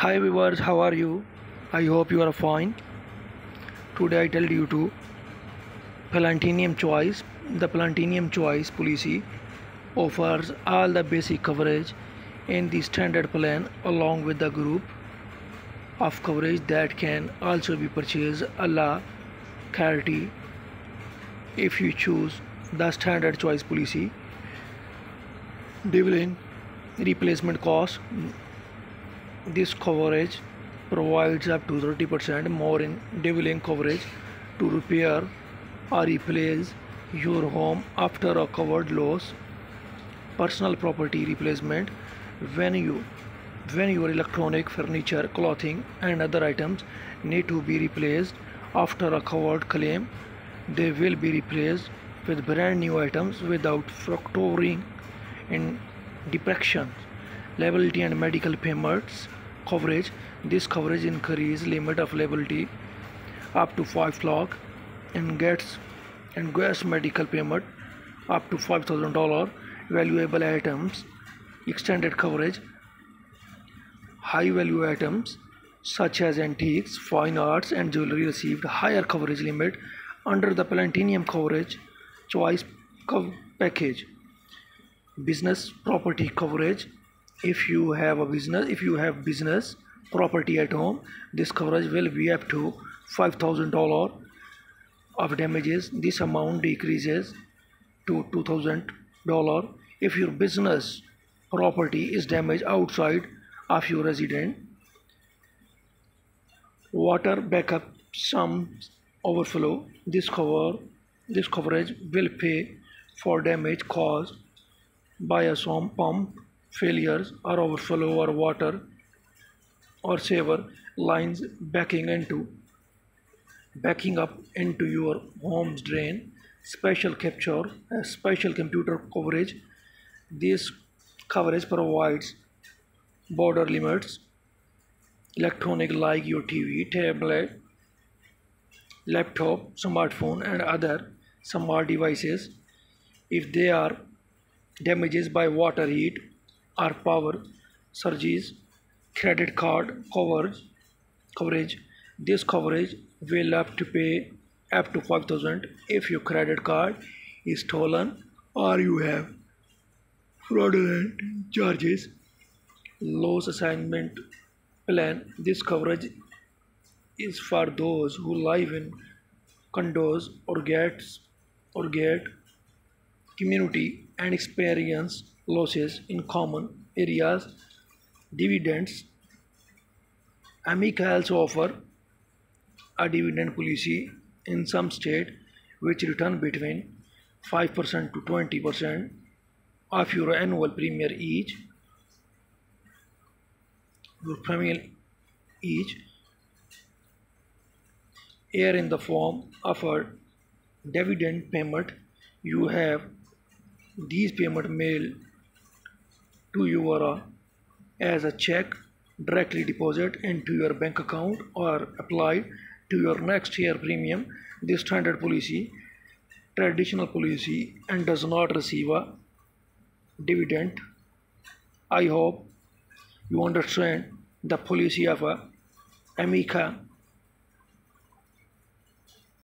Hi viewers, how are you? I hope you are fine. Today I tell you to Platinum Choice. The Platinum Choice policy offers all the basic coverage in the standard plan along with the group of coverage that can also be purchased a la carte if you choose the standard choice policy. Dwelling replacement cost this coverage provides up to 30% more in dwelling coverage to repair or replace your home after a covered loss. Personal property replacement when you when your electronic furniture clothing and other items need to be replaced after a covered claim. They will be replaced with brand new items without factoring in depreciation liability and medical payments coverage. This coverage increase limit of liability up to 5 lakh and gets and gets medical payment up to $5000 valuable items extended coverage high value items such as antiques fine arts and jewelry received higher coverage limit under the platinum coverage choice package. Business property coverage if you have a business if you have business property at home this coverage will be up to $5000 of damages. This amount decreases to $2000 if your business property is damaged outside of your residence water backup sump overflow this cover this coverage will pay for damage caused by a sump pump failures or overflow or water or sewer lines backing into backing up into your home's drain special capture special computer coverage. This coverage provides border limits electronic like your tv tablet laptop smartphone and other smart devices. If they are damages by water heat or power surges credit card coverage coverage. This coverage will have to pay up to 5000 if your credit card is stolen or you have fraudulent charges. Loss assessment plan. This coverage is for those who live in condos or gets or get community and experience losses in common areas dividends. Amica also offer a dividend policy in some state which return between 5% to 20% of your annual premium each. Your premium each. Year in the form of a dividend payment you have these payment mailed to your uh, as a check directly deposit into your bank account or applied to your next year premium. This standard policy traditional policy and does not receive a dividend. I hope you understand the policy of a amica